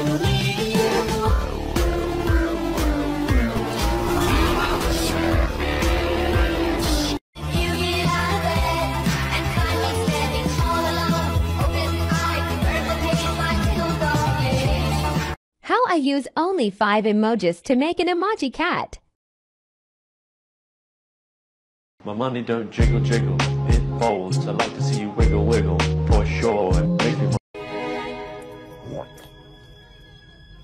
How I use only five emojis to make an emoji cat. My money don't jiggle jiggle, it folds. I like to see you wiggle wiggle, for sure.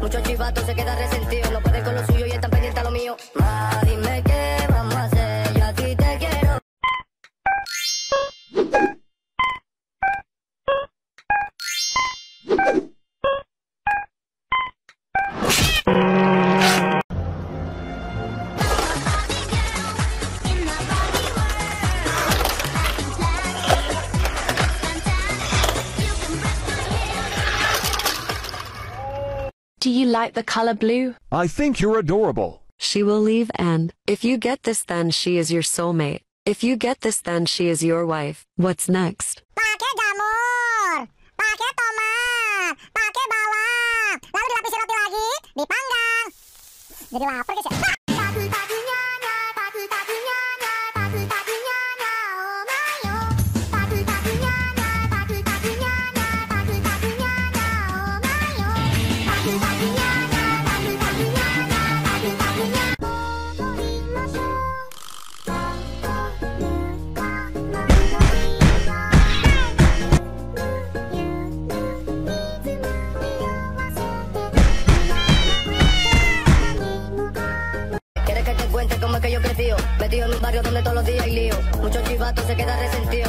Muchos chivatos se quedan resentidos, no pueden con lo suyo y están pendientes a lo mío. Dime qué like the color blue? I think you're adorable. She will leave and, if you get this then she is your soulmate. If you get this then she is your wife. What's next? Pakai jamur, pakai tomat, pakai bawang, lalu dilapisi roti lagi, dipanggang. Jadi lapar guys ya. tú se quedas resentido.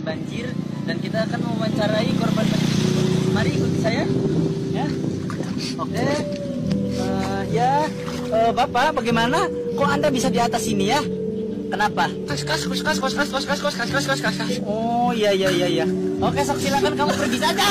Banjir dan kita akan mewawancarai korban banjir. Mari ikuti saya, ya. Oke. Eh, ya, Eh, Bapak, bagaimana? Kok Anda bisa di atas sini ya? Kenapa? Kas kas kas kas kas kas kas kas kas kas kas kas kas. Oh iya iya iya iya. Oke, sok silakan kamu pergi saja.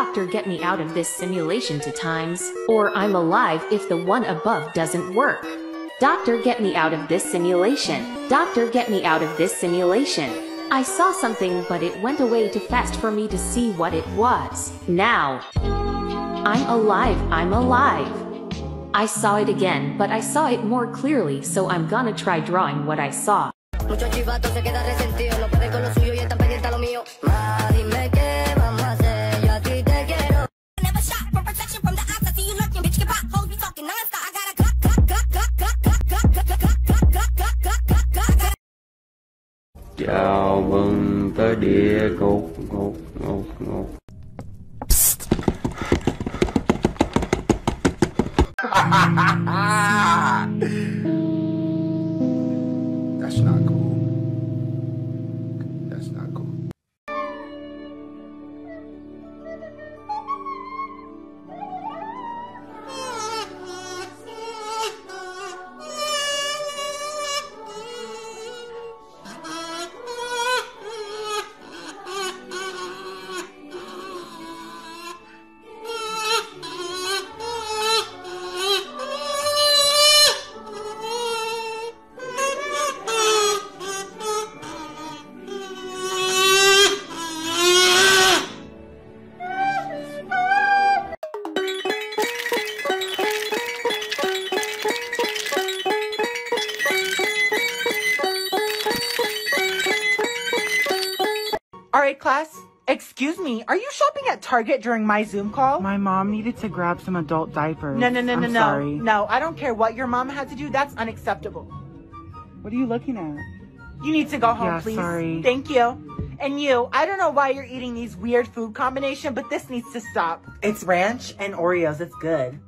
Doctor, get me out of this simulation two times, or I'm alive if the one above doesn't work. Doctor, get me out of this simulation. Doctor, get me out of this simulation. I saw something, but it went away too fast for me to see what it was. Now. I'm alive, I'm alive. I saw it again, but I saw it more clearly, so I'm gonna try drawing what I saw. Chào mừng tới địa ngục ngục ngục ngục. Class. Excuse me, are you shopping at Target during my Zoom call? My mom needed to grab some adult diapers. No, no, no, no, I'm no. sorry. No, I don't care what your mom had to do. That's unacceptable. What are you looking at? You need to go home, Yeah, please. sorry. Thank you. And you, I don't know why you're eating these weird food combination, but this needs to stop. It's ranch and Oreos. It's good.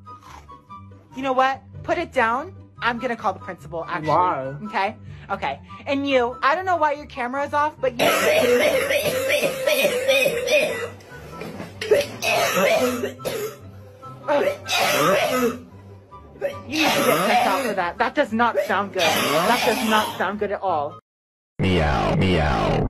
You know what? Put it down. I'm gonna call the principal, actually. Why? Okay? Okay. And you, I don't know why your camera is off, but you. You need to get checked out for that. That does not sound good. That does not sound good at all. Meow meow